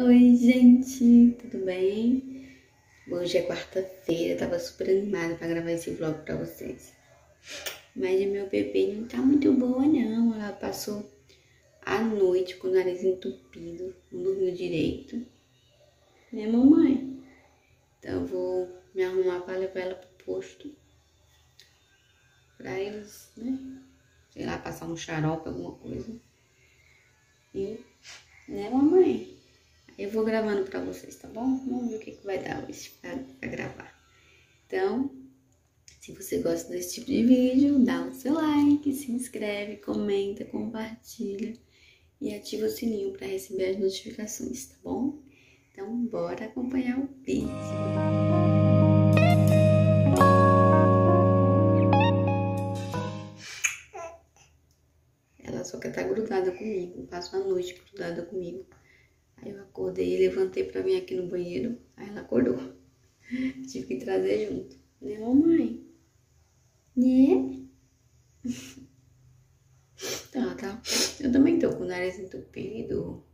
Oi, gente, tudo bem? Hoje é quarta-feira, tava super animada pra gravar esse vlog pra vocês. Mas meu bebê não tá muito boa, não. Ela passou a noite com o nariz entupido, não dormiu direito. Né, mamãe? Então eu vou me arrumar pra levar ela pro posto. Pra eles, né? Sei lá, passar um xarope, alguma coisa. E, né, mamãe? Eu vou gravando pra vocês, tá bom? Vamos ver o que, que vai dar hoje pra, pra gravar. Então, se você gosta desse tipo de vídeo, dá o seu like, se inscreve, comenta, compartilha e ativa o sininho para receber as notificações, tá bom? Então, bora acompanhar o vídeo. Ela só quer estar tá grudada comigo, passa a noite grudada comigo. Aí eu acordei levantei pra vir aqui no banheiro. Aí ela acordou. Tive que trazer junto. Né, mamãe? Né? Tá, tá. Eu também tô com o nariz entupido.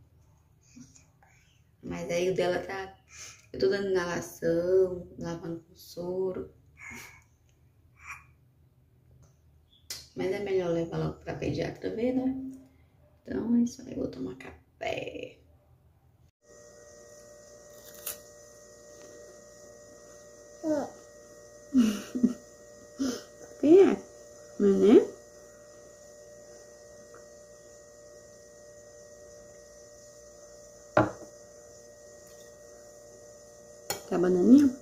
Mas aí o dela tá. Eu tô dando inalação, lavando com soro. Mas é melhor levar logo pra pediatra ver, né? Então é isso aí, eu vou tomar café. Quem é? Nenê? Quer bananinha?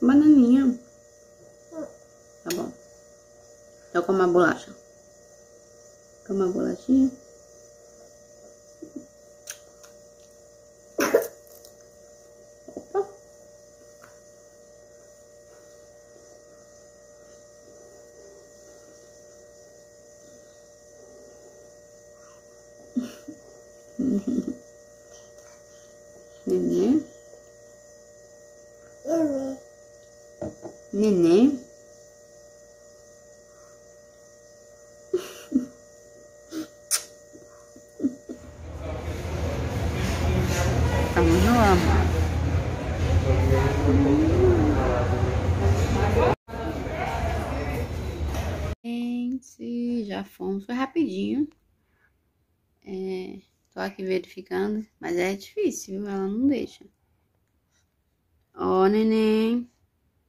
Bananinha. Tá bom. Então com uma bolacha. Com uma bolachinha. Nenê. Nenê. Estamos no ama. Gente, já fomos. Foi rapidinho. É, tô aqui verificando, mas é difícil, viu? Ela não deixa. Ó, neném.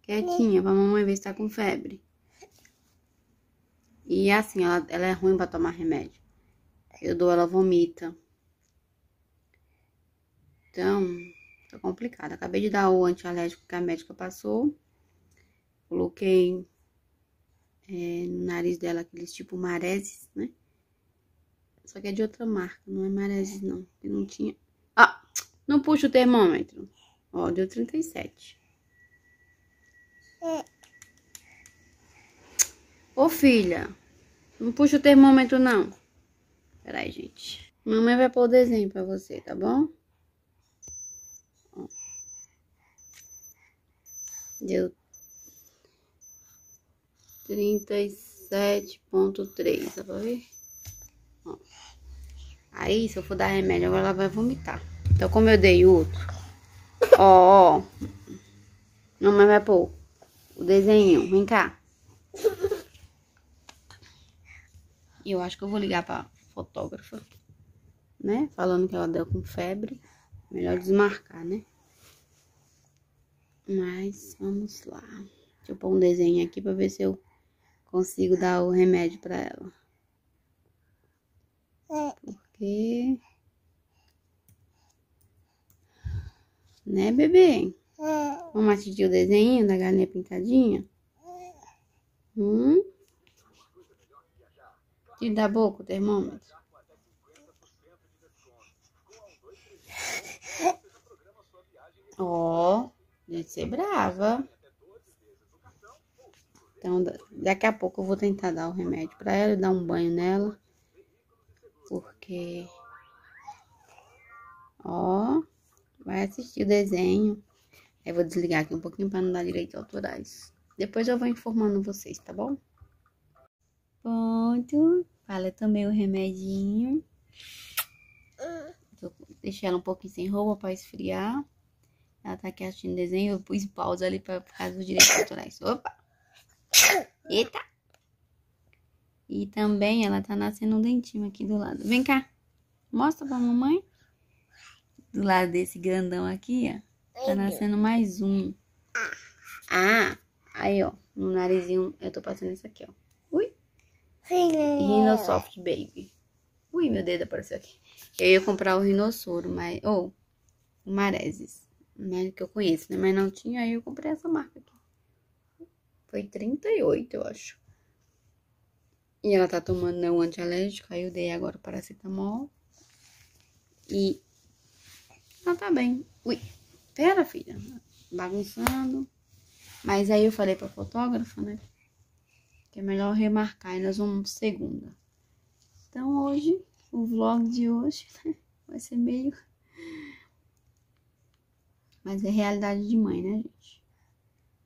Quietinha, pra mamãe ver se tá com febre. E assim, ela, ela é ruim pra tomar remédio. Eu dou, ela vomita. Então, tá complicado. Acabei de dar o antialérgico que a médica passou. Coloquei é, no nariz dela aqueles tipo mareses, né? Só que é de outra marca, não é Mareses não. Que não tinha. Ah, não puxa o termômetro. Ó, deu 37. É. Ô filha, não puxa o termômetro não. Peraí, gente. Mamãe vai pôr o desenho pra você, tá bom? Ó. Deu 37.3, dá pra ver? Aí, se eu for dar remédio, agora ela vai vomitar. Então, como eu dei outro, ó, ó. Mamãe vai pôr o desenho. Vem cá. Eu acho que eu vou ligar pra fotógrafa, né? Falando que ela deu com febre. Melhor desmarcar, né? Mas, vamos lá. Deixa eu pôr um desenho aqui pra ver se eu consigo dar o remédio pra ela. Né, bebê? Vamos assistir o desenho da galinha pintadinha? Hum? Tira da boca o termômetro. Ó, oh, de ser brava. Então, daqui a pouco eu vou tentar dar o remédio pra ela, dar um banho nela. Porque... Ó, vai assistir o desenho. Eu vou desligar aqui um pouquinho para não dar direitos autorais. Depois eu vou informando vocês, tá bom? Pronto. Fala também o remedinho. deixei ela um pouquinho sem roupa pra esfriar. Ela tá aqui assistindo desenho, eu pus pausa ali pra, por causa dos direitos autorais. Opa! Eita! E também ela tá nascendo um dentinho aqui do lado. Vem cá. Mostra pra mamãe. Do lado desse grandão aqui, ó. Tá nascendo mais um. Ah! Aí, ó. No narizinho, eu tô passando isso aqui, ó. Ui! Rhinosoft Baby. Ui, meu dedo apareceu aqui. Eu ia comprar o rinossoro, mas... Ou, oh, o Mareses. Né, que eu conheço, né? Mas não tinha, aí eu comprei essa marca aqui. Foi 38, eu acho. E ela tá tomando né, um antialérgico, aí eu dei agora o paracetamol. E ela tá bem. Ui, pera, filha. Bagunçando. Mas aí eu falei pra fotógrafa, né? Que é melhor remarcar. E nós vamos segunda. Então hoje, o vlog de hoje, né? Vai ser meio... Mas é realidade de mãe, né, gente?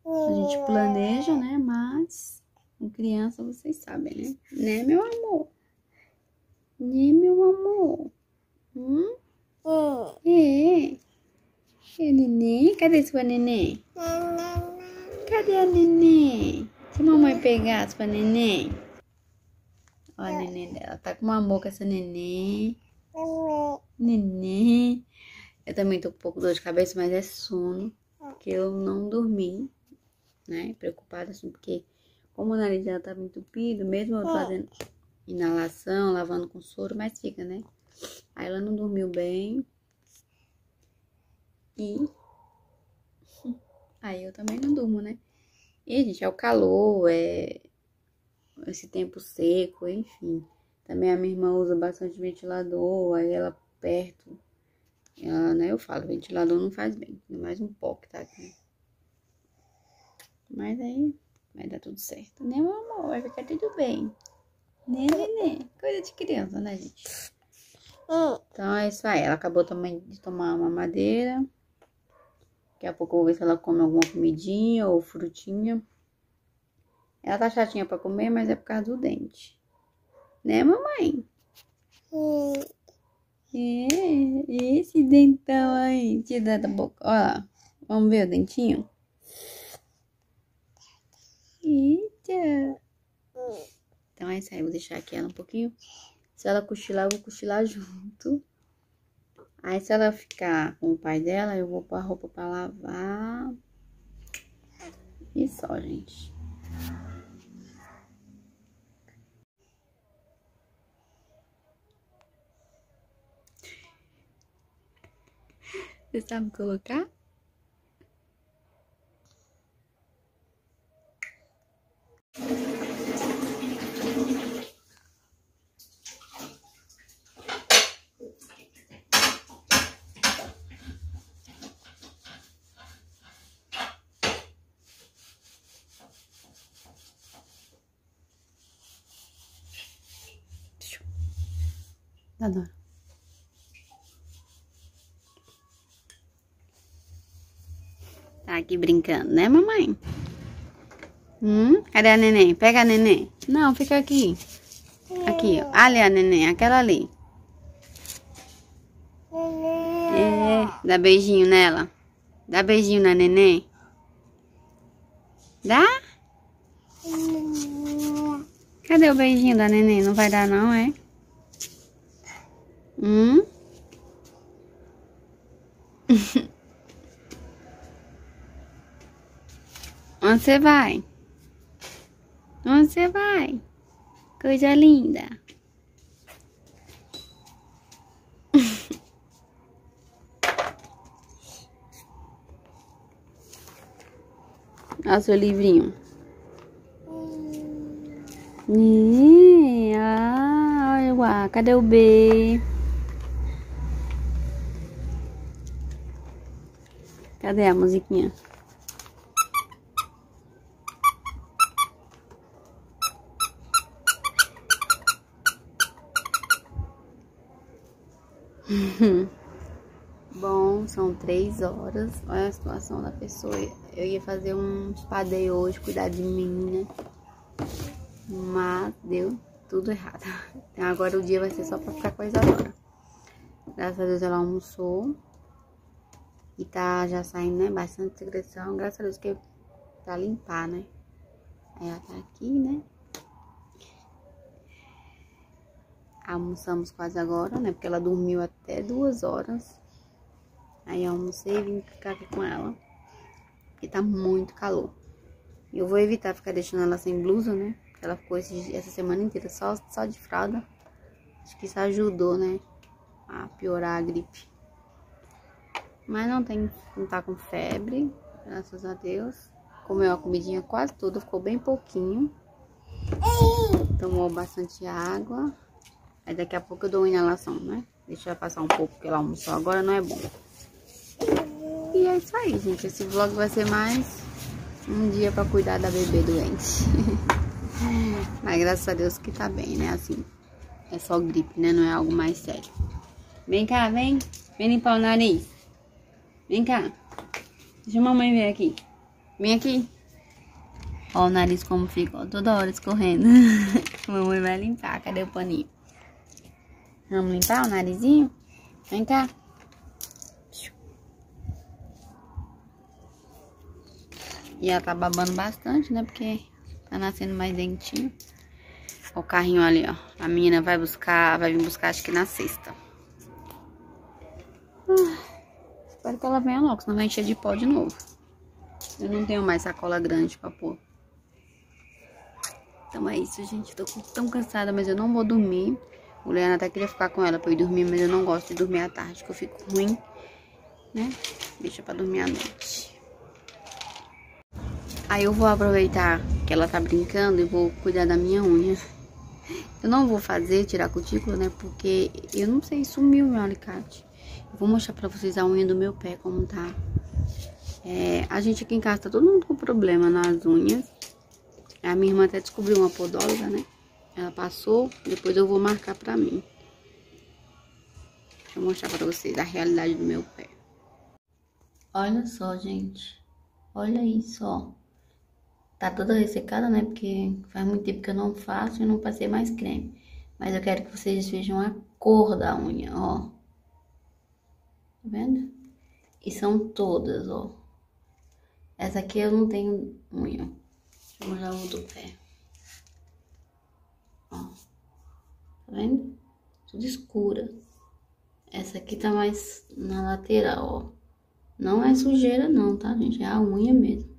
A gente planeja, né? Mas com criança vocês sabem, né? Né, meu amor? Né, meu amor? Hum? É. É, neném? Cadê sua neném? Cadê a neném? Se a mamãe pegasse pra neném. Olha a neném dela. Tá com uma boca essa neném. Neném. Eu também tô com um pouco dor de cabeça, mas é sono. Porque eu não dormi. Né? Preocupada assim, porque como o nariz dela tava entupido, mesmo eu fazendo inalação, lavando com soro, mas fica, né? Aí ela não dormiu bem. E aí eu também não durmo, né? E, gente, é o calor, é esse tempo seco, enfim. Também a minha irmã usa bastante ventilador, aí ela perto. Ela, né, eu falo, ventilador não faz bem, mais um pó que tá aqui. Mas aí vai dar tudo certo, né, meu amor? Vai ficar tudo bem. Né, nenê? Coisa de criança, né, gente? Então é isso aí. Ela acabou também de tomar uma madeira. Daqui a pouco eu vou ver se ela come alguma comidinha ou frutinha. Ela tá chatinha pra comer, mas é por causa do dente. Né, mamãe? É, esse dentão aí. Tira da boca. Olha lá. Vamos ver o dentinho? Eita. Então é isso aí. Vou deixar aqui ela um pouquinho. Se ela cochilar, eu vou cochilar junto. Aí, se ela ficar com o pai dela, eu vou pôr a roupa pra lavar. E só, gente. Você sabe colocar? Tá aqui brincando, né, mamãe? Hum? Cadê a neném? Pega a neném. Não, fica aqui. Aqui, ó. Ali a neném, aquela ali. É, dá beijinho nela. Dá beijinho na neném. Dá? Cadê o beijinho da neném? Não vai dar não, é? Hum? Onde você vai? Onde você vai? Coisa linda. Olha o seu livrinho. Ah, olha, cadê o B? Cadê a musiquinha? Bom, são três horas. Olha a situação da pessoa. Eu ia fazer um espadeio hoje, cuidar de mim, né? Mas deu tudo errado. Então agora o dia vai ser só pra ficar com a Isadora. Graças a Deus ela almoçou. E tá já saindo, né? Bastante secreção. Graças a Deus que pra limpar, né? Aí ela tá aqui, né? Almoçamos quase agora, né? Porque ela dormiu até duas horas. Aí almocei e vim ficar aqui com ela. Porque tá muito calor. Eu vou evitar ficar deixando ela sem blusa, né? Ela ficou esse, essa semana inteira só, só de fralda. Acho que isso ajudou, né? A piorar a gripe. Mas não tem, não tá com febre, graças a Deus. Comeu a comidinha quase toda, ficou bem pouquinho. Tomou bastante água. Aí daqui a pouco eu dou uma inalação, né? Deixa ela passar um pouco, porque ela almoçou agora, não é bom. E é isso aí, gente. Esse vlog vai ser mais um dia pra cuidar da bebê doente. Mas graças a Deus que tá bem, né? Assim, é só gripe, né? Não é algo mais sério. Vem cá, vem. Vem limpar o nariz. Vem cá. Deixa a mamãe ver aqui. Vem aqui. Ó o nariz como fica, ó, toda hora escorrendo. mamãe vai limpar. Cadê o paninho? Vamos limpar o narizinho? Vem cá. E ela tá babando bastante, né? Porque tá nascendo mais dentinho. Ó, o carrinho ali, ó. A menina vai buscar, vai vir buscar acho que na sexta. Ah. Espero que ela venha logo, senão vai encher de pó de novo. Eu não tenho mais sacola grande pra pôr. Então é isso, gente. Tô tão cansada, mas eu não vou dormir. O Leandro até queria ficar com ela pra eu ir dormir, mas eu não gosto de dormir à tarde, que eu fico ruim, né? Deixa pra dormir à noite. Aí eu vou aproveitar que ela tá brincando e vou cuidar da minha unha. Eu não vou fazer, tirar cutícula, né? Porque eu não sei, sumiu meu alicate. Vou mostrar pra vocês a unha do meu pé, como tá. É, a gente aqui em casa tá todo mundo com problema nas unhas. A minha irmã até descobriu uma podóloga, né? Ela passou, depois eu vou marcar pra mim. Deixa eu mostrar pra vocês a realidade do meu pé. Olha só, gente. Olha isso, ó. Tá toda ressecada, né? Porque faz muito tempo que eu não faço e não passei mais creme. Mas eu quero que vocês vejam a cor da unha, ó. Tá vendo? E são todas, ó. Essa aqui eu não tenho unha. Deixa eu mostrar o do pé. Ó. Tá vendo? Tudo escura. Essa aqui tá mais na lateral, ó. Não é sujeira não, tá, gente? É a unha mesmo.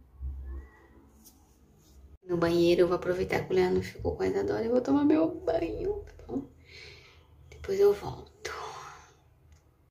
No banheiro, eu vou aproveitar que o Leandro ficou com a Isadora e vou tomar meu banho, tá bom? Depois eu volto.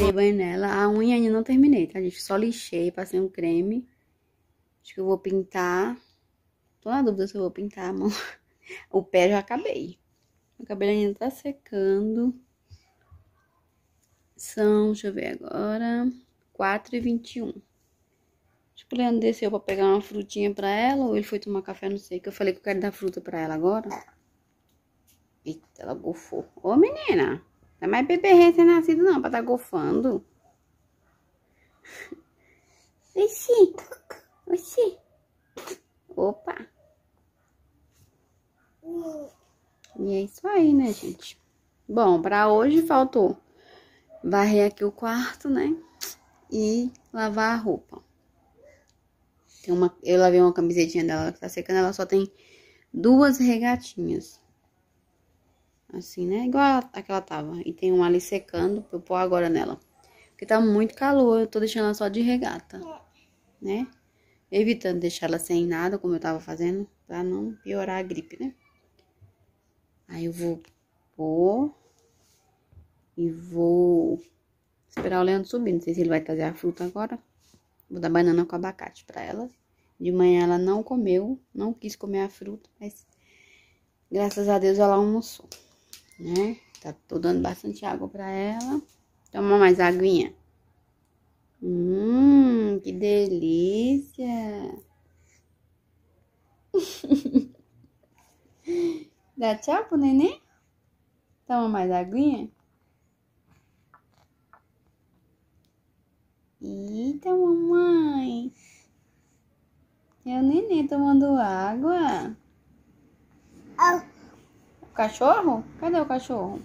dei banho nela. A unha ainda não terminei, tá, gente? Só lixei, passei um creme. Acho que eu vou pintar. Tô na dúvida se eu vou pintar a mão. O pé já acabei. O cabelo ainda tá secando. São, deixa eu ver agora, 4 e 21. Acho que o Leandro desceu pra pegar uma frutinha pra ela, ou ele foi tomar café, não sei, que eu falei que eu quero dar fruta pra ela agora. Eita, ela bufou. Ô, menina! Não é mais bebê recém-nascido não, pra tá gofando. Oxi. Oxi. Opa. E é isso aí, né, gente? Bom, pra hoje faltou varrer aqui o quarto, né? E lavar a roupa. Tem uma, eu lavei uma camisetinha dela que tá secando, ela só tem duas regatinhas. Assim, né? Igual a que ela tava. E tem um ali secando pra eu pôr agora nela. Porque tá muito calor, eu tô deixando ela só de regata. Né? Evitando deixar ela sem nada, como eu tava fazendo. Pra não piorar a gripe, né? Aí eu vou pôr. E vou esperar o Leandro subir. Não sei se ele vai trazer a fruta agora. Vou dar banana com abacate pra ela. De manhã ela não comeu, não quis comer a fruta, mas graças a Deus ela almoçou né? Tá, tô dando bastante água pra ela. Toma mais aguinha. Hum, que delícia. Dá tchau pro neném? Toma mais aguinha? Eita, mamãe. É o neném tomando água. O cachorro? Cadê o cachorro?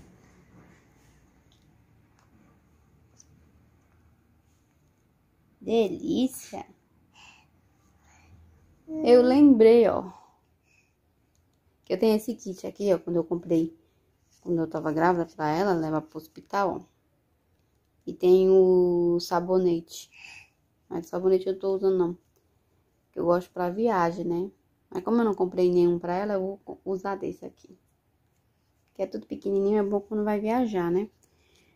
Delícia. Eu lembrei, ó. Que eu tenho esse kit aqui, ó. Quando eu comprei, quando eu tava grávida pra ela, leva pro hospital, ó. E tem o sabonete. Mas sabonete eu tô usando não. Eu gosto pra viagem, né? Mas como eu não comprei nenhum pra ela, eu vou usar desse aqui. Que é tudo pequenininho, é bom quando vai viajar, né?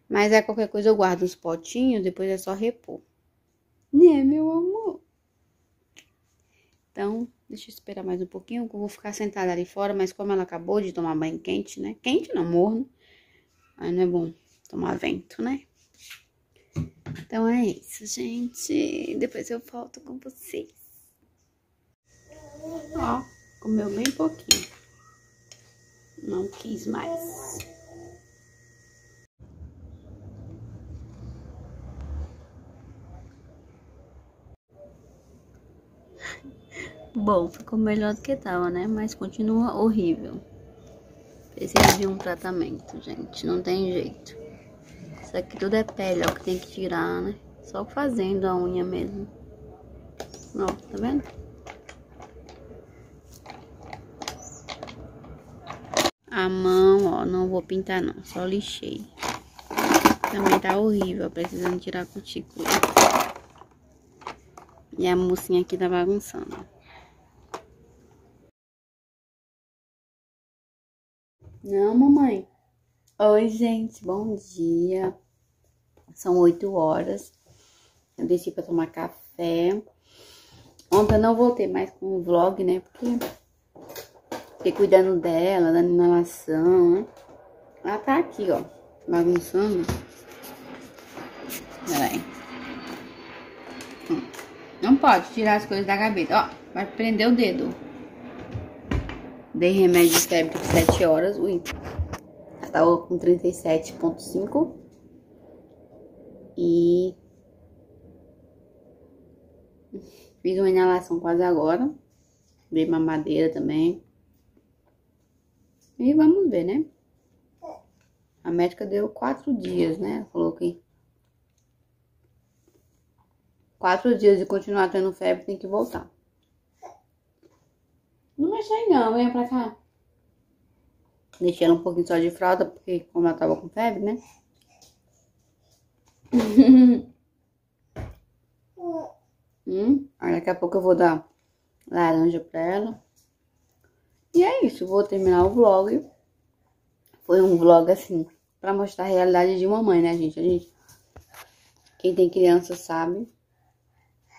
Mas é qualquer coisa eu guardo os potinhos, depois é só repor. Né, meu amor? Então, deixa eu esperar mais um pouquinho, que eu vou ficar sentada ali fora, mas como ela acabou de tomar banho quente, né? Quente não, morno. Aí não é bom tomar vento, né? Então é isso, gente. Depois eu volto com vocês. Ó, comeu bem pouquinho. Não quis mais. Bom, ficou melhor do que tava, né? Mas continua horrível. Precisa de um tratamento, gente. Não tem jeito. Isso aqui tudo é pele, ó, que tem que tirar, né? Só fazendo a unha mesmo. Ó, tá vendo? A mão, ó, não vou pintar não, só lixei. Também tá horrível, precisando tirar a cutícula. E a mocinha aqui tá bagunçando. Não, mamãe. Oi, gente, bom dia. São 8 horas. Eu desci pra tomar café. Ontem eu não voltei mais com o vlog, né? Porque fiquei cuidando dela, dando inalação, né? Ela tá aqui, ó, bagunçando. Peraí. Hum. Não pode tirar as coisas da gaveta. Ó, vai prender o dedo. Dei remédio de febre por 7 horas. Ui. Tava com 37,5. E... Fiz uma inalação quase agora. Dei mamadeira também. E vamos ver, né? A médica deu quatro dias, né? Falou que quatro dias de continuar tendo febre tem que voltar. Não mexe aí não, vem pra cá. Deixei ela um pouquinho só de fralda, porque como ela tava com febre, né? hum, aí daqui a pouco eu vou dar laranja pra ela. E é isso, vou terminar o vlog. Foi um vlog assim, pra mostrar a realidade de uma mãe, né, gente? A gente, quem tem criança sabe,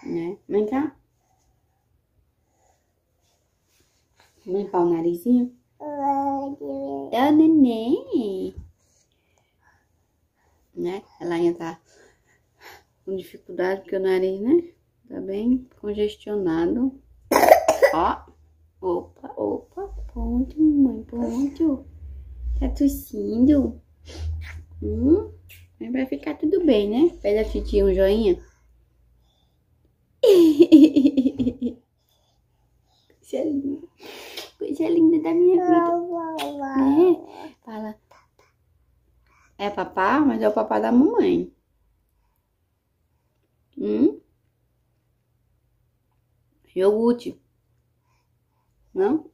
né? Vem cá. Limpar o narizinho. É o neném. Né? Ela ainda tá com dificuldade porque o nariz, né? Tá bem congestionado. Ó. Opa, opa. Ponto, mamãe, ponto. Tá tossindo. Hum? Vai ficar tudo bem, né? Pede a titia um joinha. Coisa linda. Coisa linda da minha vida. É, fala. É papá, mas é o papá da mamãe. Hum? Iogurte. Não?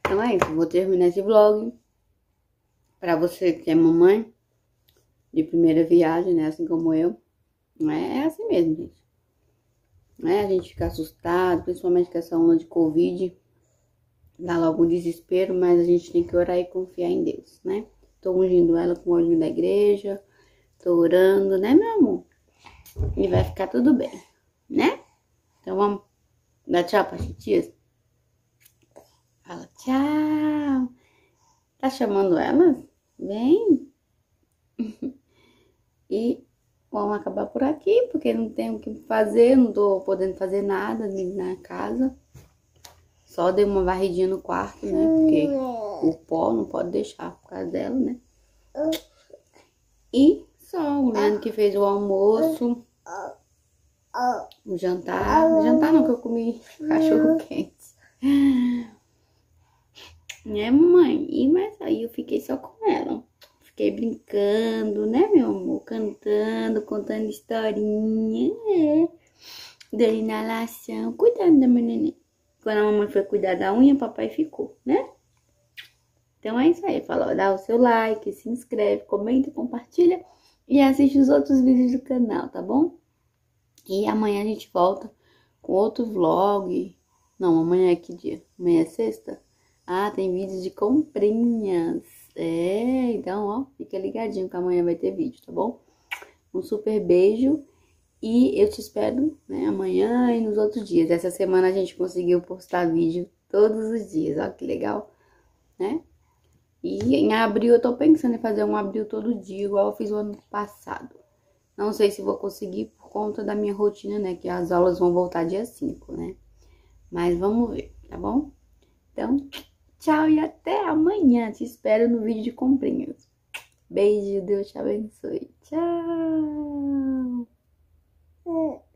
Então é isso. Vou terminar esse vlog. Pra você que é mamãe de primeira viagem, né? Assim como eu. É, é assim mesmo, gente né? A gente fica assustado, principalmente com essa onda de Covid, dá logo um desespero, mas a gente tem que orar e confiar em Deus, né? Tô ungindo ela com o olho da igreja, tô orando, né, meu amor? E vai ficar tudo bem, né? Então vamos dar tchau? Fala tchau. Tá chamando elas? Vem. E vamos acabar por aqui, porque não tenho o que fazer, não tô podendo fazer nada na casa. Só dei uma varridinha no quarto, né? Porque o pó não pode deixar por causa dela, né? E só o Leandro que fez o almoço, o jantar. O jantar não, que eu comi cachorro quente. Né, mamãe? E mas aí eu fiquei só com ela. Fiquei brincando, né, meu amor? Cantando, contando historinha. É. Dando inalação, cuidando da minha neném. Quando a mamãe foi cuidar da unha, o papai ficou, né? Então é isso aí. Fala, dá o seu like, se inscreve, comenta, compartilha e assiste os outros vídeos do canal, tá bom? E amanhã a gente volta com outro vlog. Não, amanhã é que dia? Amanhã é sexta? Ah, tem vídeos de comprinhas. É, então, ó, fica ligadinho que amanhã vai ter vídeo, tá bom? Um super beijo e eu te espero, né, amanhã e nos outros dias. Essa semana a gente conseguiu postar vídeo todos os dias, ó que legal, né? E em abril eu tô pensando em fazer um abril todo dia, igual eu fiz o ano passado. Não sei se vou conseguir por conta da minha rotina, né? Que as aulas vão voltar dia 5, né? Mas vamos ver, tá bom? Então, Tchau e até amanhã. Te espero no vídeo de comprinhas. Beijo, Deus te abençoe. Tchau. É.